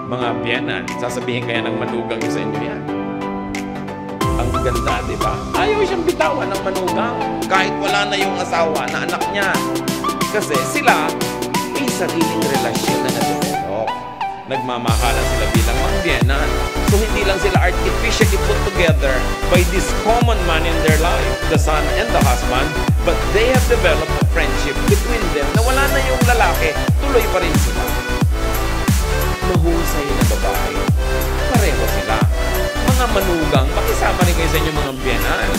Mga biyanan, sasabihin kaya ng manugang sa inyo yan. Ganda, di ba? Ayaw siyang bitawan ng manugang kahit wala na yung asawa na anak niya. Kasi sila may sariling relasyon na na-develop nagmamahalan sila bilang mangbiyanan. So hindi lang sila artificially put together by this common man in their life, the son and the husband, but they have developed a friendship between them na wala na yung lalaki, tuloy pa rin sila. Mahusay na babae. Pareho sila. Mga manugang, makisama rin kayo sa inyong mga biyanan.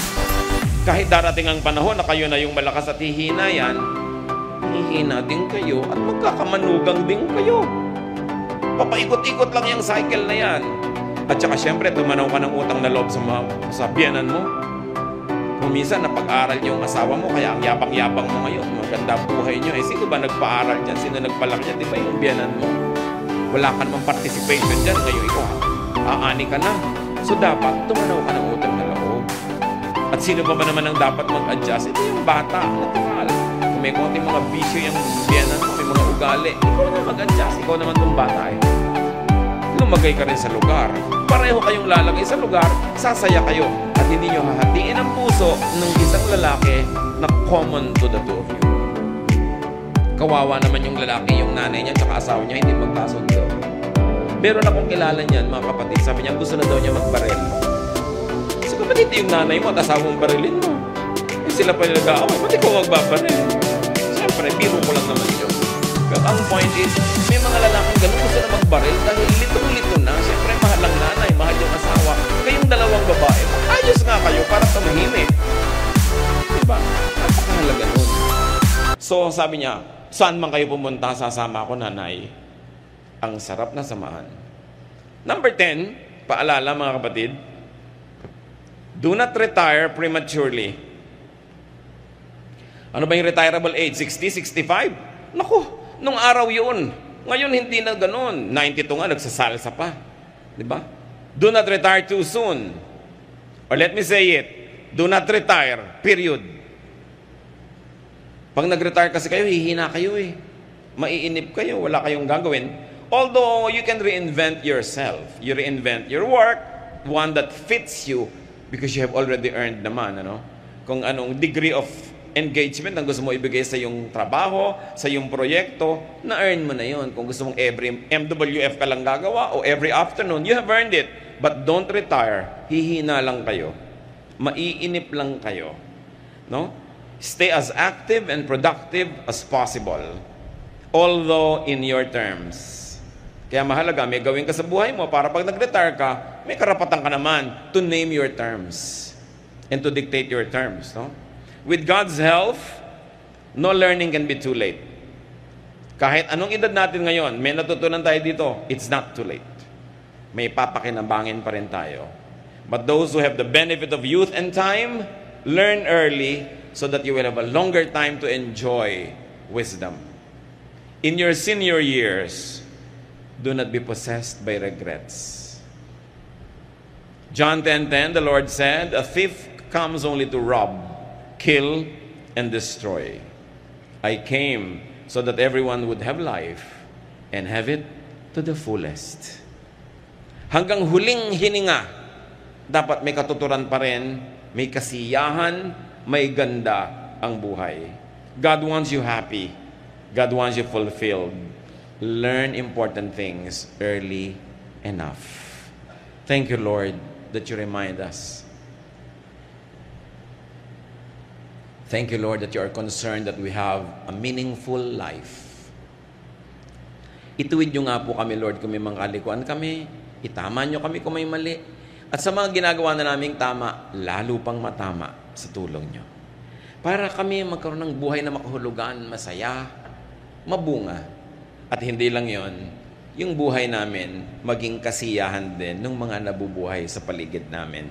Kahit darating ang panahon na kayo na yung malakas at hihina yan, hihina din kayo at magkakamanugang din kayo. Papaikot-ikot lang yung cycle na yan. At saka syempre, tumanaw ka ng utang na loob sa, mga, sa biyanan mo. Kung minsan napag-aral ang asawa mo, kaya ang yabang-yabang mo ngayon, maganda buhay niyo. Eh, sino ba nagpa-aral dyan? Sino nagpalaki dyan? Di ba yung biyanan mo? Wala ka namang participation dyan. Ngayon, ikaw, aani ka na. So, dapat tumanaw ka ng utang na loob. At sino pa ba naman ang dapat mag-adjust? Ito yung bata, natural. Kung may konting mga bisyo yung biyanan mo, may mga ugali, ikaw na mag-adjust. Ikaw naman itong bata eh. Lumagay ka rin sa lugar. Pareho kayong lalagay sa lugar, sasaya kayo. At hindi nyo hahatiin ang puso ng isang lalaki na common to the two of you. Kawawa naman yung lalaki, yung nanay niya, tsaka asawa niya, hindi magkasundo. Meron akong kilala niyan, mga kapatid. Sabi niya, gusto na daw niya magbaril. So, kapatid, yung nanay mo at asawa mong barilin mo. Eh, sila pa nag-aaway. Ba't ikaw magbabaril? Siyempre, biro ko lang naman yun. But ang point is, may mga lalaking ganun gusto na magbaril dahil litong-lito na. Siyempre, mahal ang nanay, mahal yung asawa. Kayong dalawang babae, ayos nga kayo para tumahimik. Diba? Napakahalaga nun. So, sabi niya, saan man kayo pumunta, sasama ako, nanay. Ang sarap na samahan. Number 10, paalala mga kapatid, Do not retire prematurely. Ano ba yung retirable age? 60, 65? Naku, nung araw yun. Ngayon hindi na ganun. 92 nga, nagsasalsa pa. Di ba? Do not retire too soon. Or let me say it, do not retire, period. Pag nag-retire kasi kayo, hihina kayo eh. Maiinip kayo, wala kayong gagawin. Although you can reinvent yourself. You reinvent your work, one that fits you because you have already earned naman, ano? Kung anong degree of engagement ang gusto mo ibigay sa yung trabaho, sa yung proyekto, na-earn mo na yon. Kung gusto mong every MWF ka lang gagawa o every afternoon, you have earned it. But don't retire. Hihina lang kayo. Maiinip lang kayo. No? Stay as active and productive as possible. Although in your terms. Kaya mahalaga, may gawin ka sa buhay mo para pag nag-retire ka, may karapatan ka naman to name your terms and to dictate your terms. No? With God's help, no learning can be too late. Kahit anong edad natin ngayon, may natutunan tayo dito, it's not too late. May papakinabangin pa rin tayo. But those who have the benefit of youth and time, learn early so that you will have a longer time to enjoy wisdom. In your senior years, do not be possessed by regrets. John 10:10 the Lord said, "A thief comes only to rob, kill and destroy. I came so that everyone would have life and have it to the fullest." Hanggang huling hininga, dapat may katuturan pa rin, may kasiyahan, may ganda ang buhay. God wants you happy. God wants you fulfilled. Learn important things early enough. Thank you, Lord, that you remind us. Thank you, Lord, that you are concerned that we have a meaningful life. Ituwid nyo nga po kami, Lord, kung may mga kalikuan kami. Itama nyo kami kung may mali. At sa mga ginagawa na naming tama, lalo pang matama sa tulong nyo. Para kami magkaroon ng buhay na makahulugan, masaya, mabunga. At hindi lang yon, yung buhay namin maging kasiyahan din ng mga nabubuhay sa paligid namin.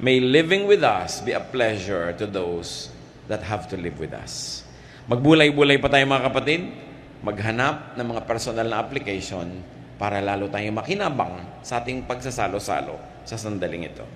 May living with us be a pleasure to those that have to live with us. Magbulay-bulay pa tayo mga kapatid, maghanap ng mga personal na application para lalo tayong makinabang sa ating pagsasalo-salo sa sandaling ito.